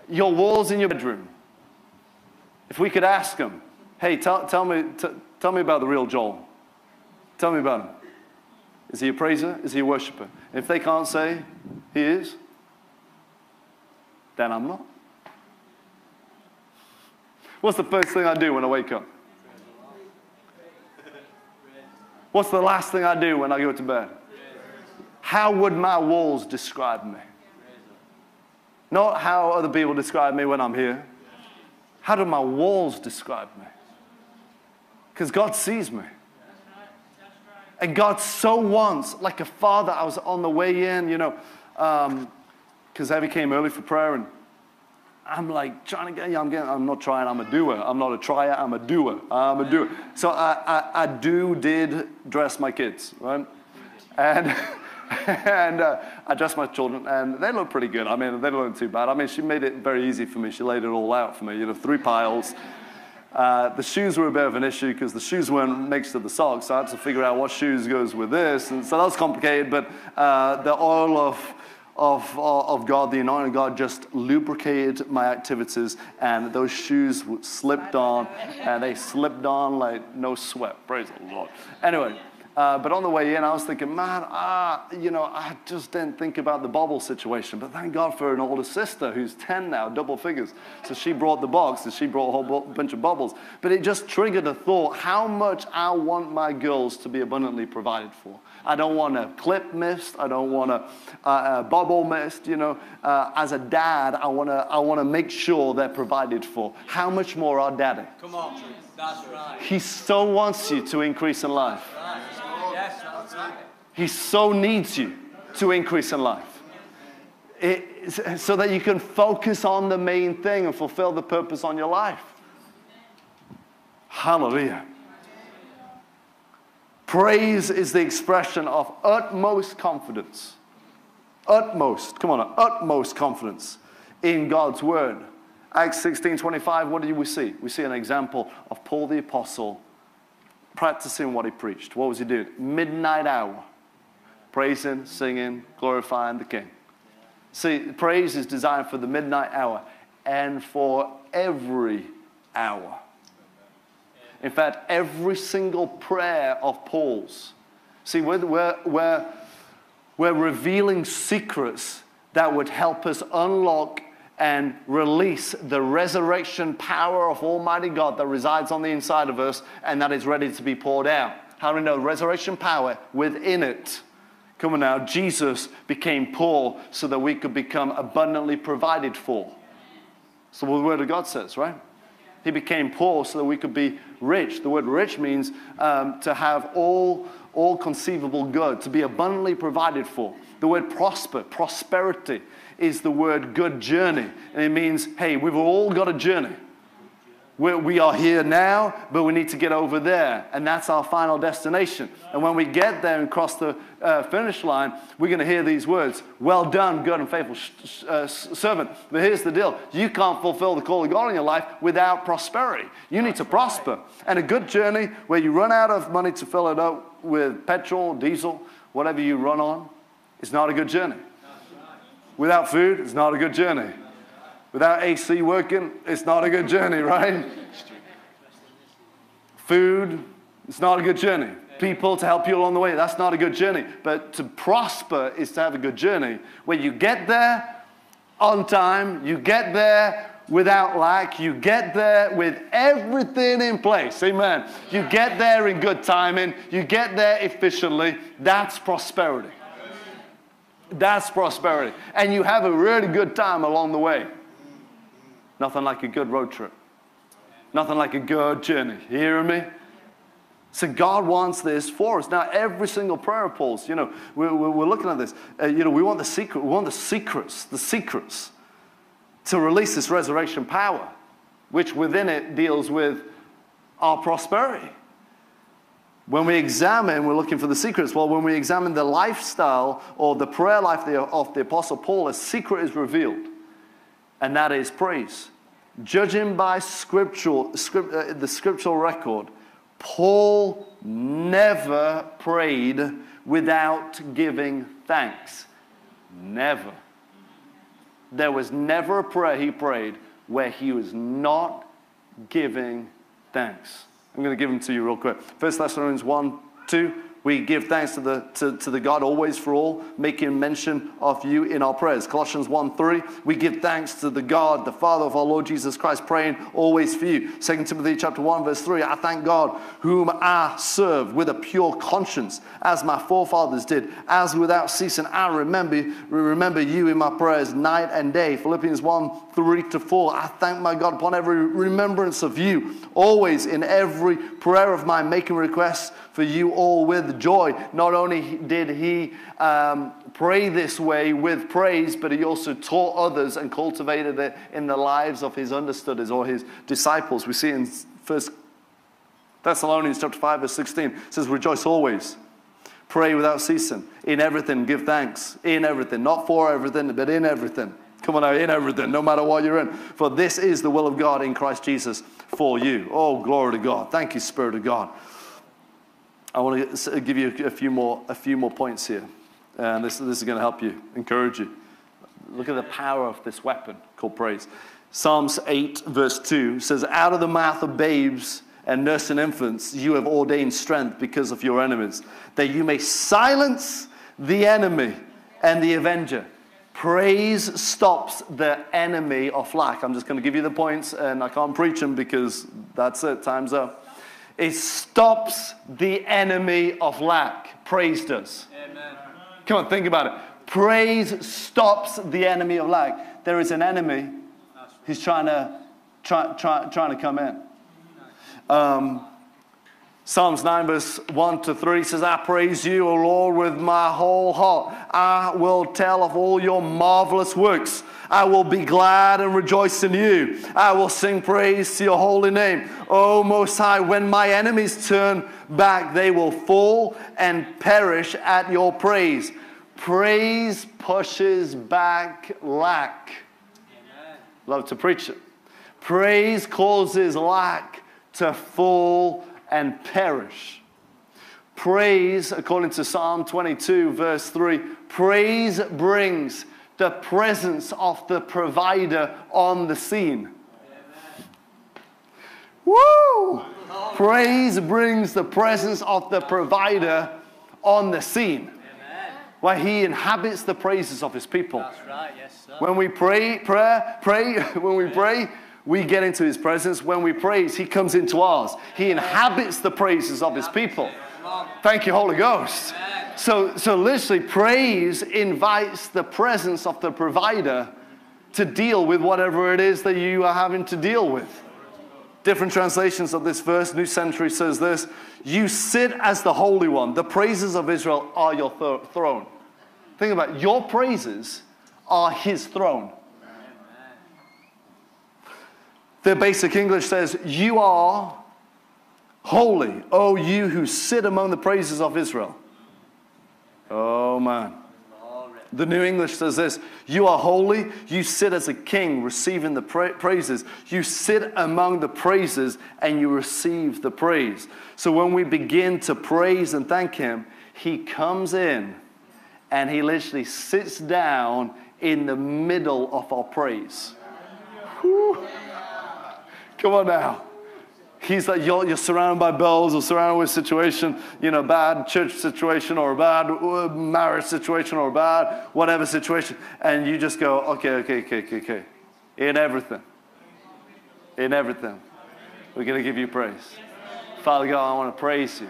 Your walls in your bedroom. If we could ask them, hey, tell, tell, me, t- tell me about the real Joel. Tell me about him. Is he a praiser? Is he a worshiper? If they can't say he is, then I'm not. What's the first thing I do when I wake up? What's the last thing I do when I go to bed? How would my walls describe me? Not how other people describe me when I'm here. How do my walls describe me? Because God sees me. And God so wants, like a father, I was on the way in, you know, because um, Evie came early for prayer, and I'm like trying to get, yeah, I'm getting, I'm not trying, I'm a doer. I'm not a tryer, I'm a doer. I'm a doer. So I, I, I do, did dress my kids, right? And, [laughs] and uh, I dressed my children, and they look pretty good. I mean, they don't look too bad. I mean, she made it very easy for me. She laid it all out for me, you know, three piles. Uh, the shoes were a bit of an issue because the shoes weren't next to the socks. So I had to figure out what shoes goes with this. And so that was complicated. But uh, the oil of, of, of God, the anointing of God, just lubricated my activities. And those shoes slipped on. And they slipped on like no sweat. Praise the Lord. Anyway. Uh, but on the way in, I was thinking, man, ah, you know, I just didn't think about the bobble situation. But thank God for an older sister who's 10 now, double figures. So she brought the box and she brought a whole bunch of bubbles. But it just triggered a thought how much I want my girls to be abundantly provided for. I don't want a clip missed. I don't want a, a, a bubble missed. You know, uh, as a dad, I want to I wanna make sure they're provided for. How much more our daddy? Come on. That's right. He so wants you to increase in life. Right. He so needs you to increase in life. It, so that you can focus on the main thing and fulfill the purpose on your life. Hallelujah. Praise is the expression of utmost confidence. Utmost, come on, utmost confidence in God's word. Acts 16 25, what do we see? We see an example of Paul the Apostle practicing what he preached. What was he doing? Midnight hour. Praising, singing, glorifying the King. See, praise is designed for the midnight hour and for every hour. In fact, every single prayer of Paul's. See, we're, we're, we're, we're revealing secrets that would help us unlock and release the resurrection power of Almighty God that resides on the inside of us and that is ready to be poured out. How do we know? Resurrection power within it. Come on now, Jesus became poor so that we could become abundantly provided for. So what the Word of God says, right? He became poor so that we could be rich. The word rich means um, to have all, all conceivable good, to be abundantly provided for. The word prosper, prosperity, is the word good journey. And it means, hey, we've all got a journey. We're, we are here now, but we need to get over there. And that's our final destination. And when we get there and cross the uh, finish line, we're going to hear these words Well done, good and faithful uh, servant. But here's the deal you can't fulfill the call of God in your life without prosperity. You need to prosper. And a good journey where you run out of money to fill it up with petrol, diesel, whatever you run on, is not a good journey. Without food, it's not a good journey. Without AC working, it's not a good journey, [laughs] right? Food, it's not a good journey. People to help you along the way, that's not a good journey. But to prosper is to have a good journey where you get there on time, you get there without lack, you get there with everything in place. Amen. You get there in good timing, you get there efficiently. That's prosperity. That's prosperity. And you have a really good time along the way. Nothing like a good road trip. Nothing like a good journey. You hearing me? So God wants this for us. Now, every single prayer Paul's, you know, we're, we're looking at this. Uh, you know, we want the secret. We want the secrets, the secrets to release this resurrection power, which within it deals with our prosperity. When we examine, we're looking for the secrets. Well, when we examine the lifestyle or the prayer life of the Apostle Paul, a secret is revealed, and that is praise. Judging by scriptural, script, uh, the scriptural record, Paul never prayed without giving thanks. Never. There was never a prayer he prayed where he was not giving thanks. I'm going to give them to you real quick. First Thessalonians 1 2. We give thanks to the, to, to the God always for all, making mention of you in our prayers. Colossians 1 3, we give thanks to the God, the Father of our Lord Jesus Christ, praying always for you. 2 Timothy chapter 1, verse 3, I thank God whom I serve with a pure conscience, as my forefathers did, as without ceasing I remember, remember you in my prayers night and day. Philippians 1 3 to 4, I thank my God upon every remembrance of you, always in every prayer of mine, making requests for you all with joy. Not only did he um, pray this way with praise, but he also taught others and cultivated it in the lives of his understudies or his disciples. We see in First Thessalonians chapter 5, verse 16, it says, Rejoice always. Pray without ceasing. In everything, give thanks. In everything. Not for everything, but in everything. Come on now, in everything, no matter what you're in. For this is the will of God in Christ Jesus for you. Oh, glory to God. Thank you, Spirit of God. I want to give you a few more, a few more points here. And this, this is going to help you, encourage you. Look at the power of this weapon called praise. Psalms 8, verse 2 says, Out of the mouth of babes and nursing infants, you have ordained strength because of your enemies, that you may silence the enemy and the avenger. Praise stops the enemy of lack. I'm just going to give you the points, and I can't preach them because that's it, time's up. It stops the enemy of lack. Praise does. Amen. Come on, think about it. Praise stops the enemy of lack. There is an enemy who's trying to, try, try, trying to come in. Um, Psalms 9, verse 1 to 3 says, I praise you, O Lord, with my whole heart. I will tell of all your marvelous works. I will be glad and rejoice in you. I will sing praise to your holy name. O Most High, when my enemies turn back, they will fall and perish at your praise. Praise pushes back lack. Love to preach it. Praise causes lack to fall and perish. Praise, according to Psalm 22, verse 3, praise brings the presence of the provider on the scene. Woo! Praise brings the presence of the provider on the scene. Where he inhabits the praises of his people. That's right, yes, sir. When we pray, prayer, pray, [laughs] when we pray, we get into his presence. When we praise, he comes into ours. He inhabits the praises of his people. Thank you, Holy Ghost. So, so literally, praise invites the presence of the provider to deal with whatever it is that you are having to deal with. Different translations of this verse, New Century says this You sit as the Holy One. The praises of Israel are your th- throne. Think about it. Your praises are his throne. The basic English says, You are holy, O you who sit among the praises of Israel. Oh, man. The New English says this You are holy, you sit as a king receiving the pra- praises. You sit among the praises and you receive the praise. So when we begin to praise and thank Him, He comes in and He literally sits down in the middle of our praise. Whew. Come on now. He's like, you're, you're surrounded by bells or surrounded with situation, you know, bad church situation or a bad uh, marriage situation or a bad whatever situation. And you just go, okay, okay, okay, okay, okay. In everything. In everything. We're going to give you praise. Father God, I want to praise you.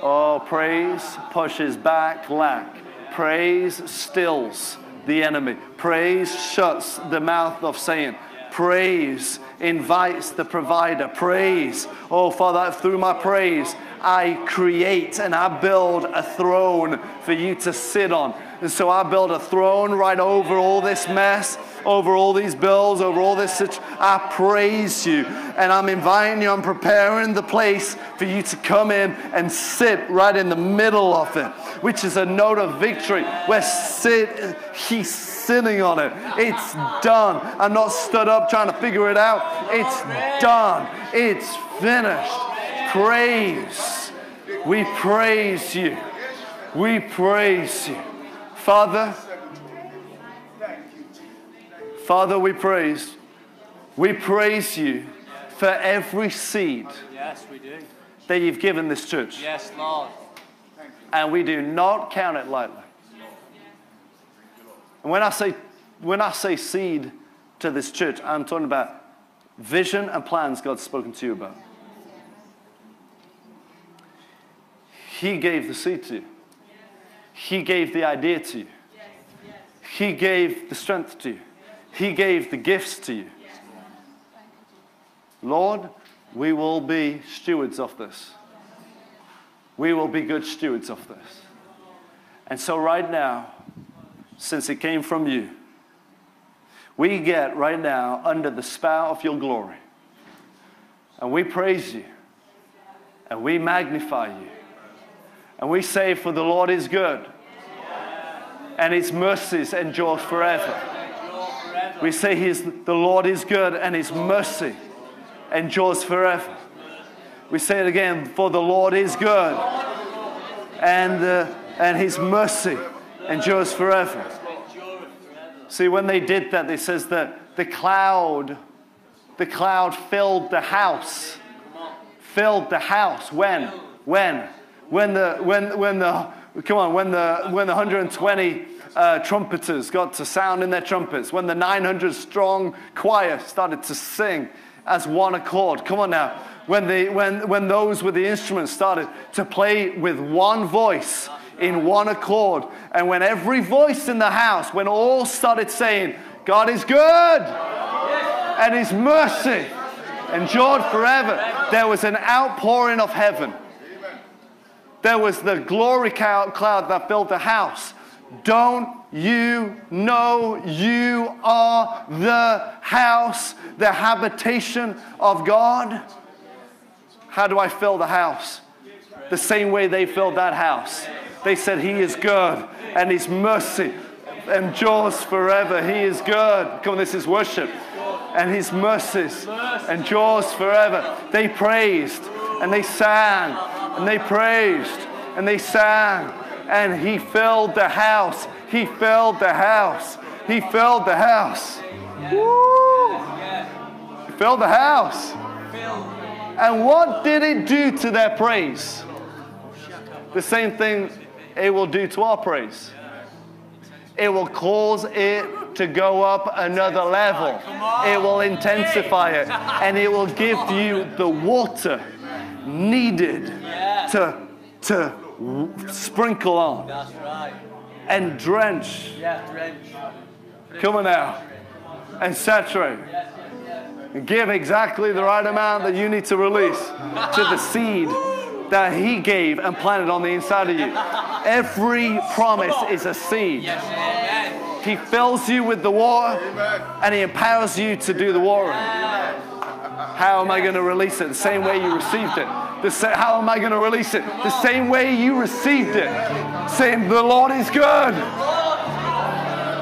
Oh, praise pushes back lack. Praise stills the enemy. Praise shuts the mouth of Satan. Praise invites the provider. Praise. Oh, Father, through my praise, I create and I build a throne for you to sit on. And so I build a throne right over all this mess, over all these bills, over all this. Situ- I praise you. And I'm inviting you, I'm preparing the place for you to come in and sit right in the middle of it, which is a note of victory where sit, he's sitting on it. It's done. I'm not stood up trying to figure it out. It's done. It's finished. Praise. We praise you. We praise you. Father, Father, we praise. We praise you for every seed Yes, we do. that you've given this church. Yes, Lord. And we do not count it lightly. And when I say when I say seed to this church, I'm talking about vision and plans God's spoken to you about. He gave the seed to you. He gave the idea to you. He gave the strength to you. He gave the gifts to you. Lord, we will be stewards of this. We will be good stewards of this. And so, right now, since it came from you, we get right now under the spout of your glory. And we praise you. And we magnify you. And we say, For the Lord is good. And his mercies endure forever. We say his, the Lord is good and his mercy endures forever. We say it again, for the Lord is good, and, uh, and his mercy endures forever. See, when they did that, it says that the cloud, the cloud filled the house. Filled the house. When? When? When the, when, when the, come on, when the, when the 120 uh, trumpeters got to sound in their trumpets, when the 900 strong choir started to sing as one accord. Come on now. When, the, when, when those with the instruments started to play with one voice in one accord, and when every voice in the house, when all started saying, God is good and his mercy endured forever, there was an outpouring of heaven. There was the glory cloud that filled the house. Don't you know you are the house, the habitation of God? How do I fill the house? The same way they filled that house. They said, He is good and His mercy endures forever. He is good. Come on, this is worship. And His mercies endures forever. They praised and they sang and they praised and they sang and He filled the house. He filled the house. He filled the house. Woo! He filled the house. And what did it do to their praise? The same thing it will do to our praise. It will cause it to go up another level. It will intensify it. And it will give you the water needed to, to sprinkle on and drench. Come on now. And saturate. And give exactly the right amount that you need to release to the seed that He gave and planted on the inside of you. Every promise is a seed. He fills you with the water and He empowers you to do the watering. How am I going to release it? The same way you received it. The sa- how am I going to release it? The same way you received it. Saying, The Lord is good.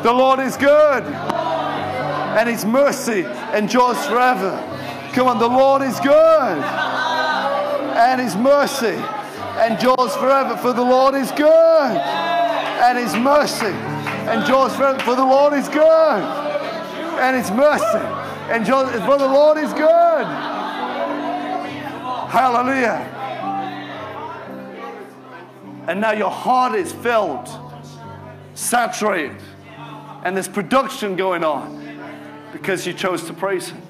The Lord is good. And His mercy endures forever. Come on, the Lord is good and his mercy endures forever. For the Lord is good, and his mercy endures forever. For the Lord is good, and his mercy endures. For the Lord is good. Hallelujah. And now your heart is filled, saturated, and there's production going on because you chose to praise him.